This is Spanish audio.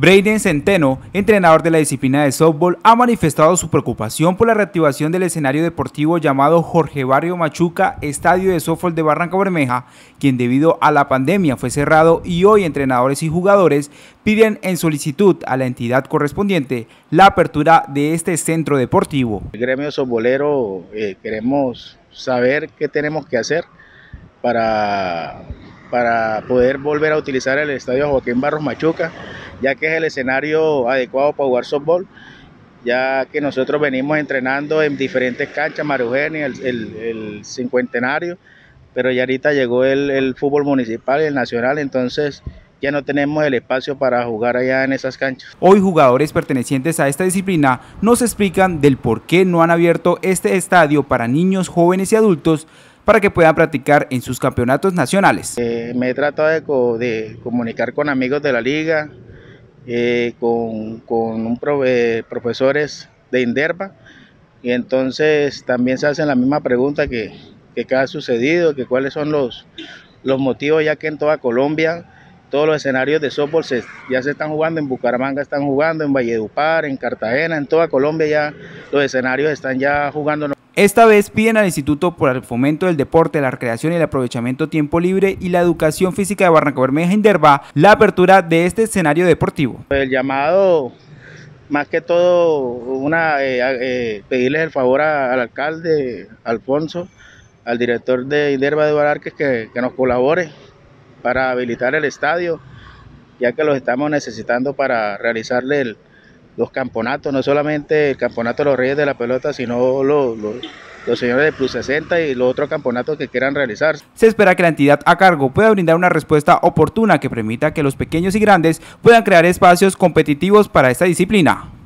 Braden Centeno, entrenador de la disciplina de softball, ha manifestado su preocupación por la reactivación del escenario deportivo llamado Jorge Barrio Machuca, Estadio de Softball de Barranca Bermeja, quien debido a la pandemia fue cerrado y hoy entrenadores y jugadores piden en solicitud a la entidad correspondiente la apertura de este centro deportivo. El gremio softballero eh, queremos saber qué tenemos que hacer para, para poder volver a utilizar el Estadio Joaquín Barros Machuca ya que es el escenario adecuado para jugar softball, ya que nosotros venimos entrenando en diferentes canchas, Mario el, el, cincuentenario, pero ya ahorita llegó el, fútbol municipal y el nacional, entonces ya no tenemos el espacio para jugar allá en esas canchas. Hoy jugadores pertenecientes a esta disciplina nos explican del por qué no han abierto este estadio para niños, jóvenes y adultos para que puedan practicar en sus campeonatos nacionales. Eh, me he tratado de, de comunicar con amigos de la liga, eh, con, un profesores de Inderva y entonces también se hacen la misma pregunta que, que, ha sucedido, que cuáles son los, los motivos ya que en toda Colombia todos los escenarios de softball ya se están jugando, en Bucaramanga están jugando, en Valledupar, en Cartagena, en toda Colombia ya los escenarios están ya jugando. Esta vez piden al Instituto por el Fomento del Deporte, la Recreación y el Aprovechamiento Tiempo Libre y la Educación Física de Barranca Bermeja Inderva la apertura de este escenario deportivo. El llamado, más que todo, una eh, eh, pedirles el favor al alcalde Alfonso, al director de Inderva de Bararques que, que nos colabore para habilitar el estadio, ya que los estamos necesitando para realizarle el, los campeonatos, no solamente el campeonato de los Reyes de la Pelota, sino los, los, señores de Plus 60 y los otros campeonatos que quieran realizar. Se espera que la entidad a cargo pueda brindar una respuesta oportuna que permita que los pequeños y grandes puedan crear espacios competitivos para esta disciplina.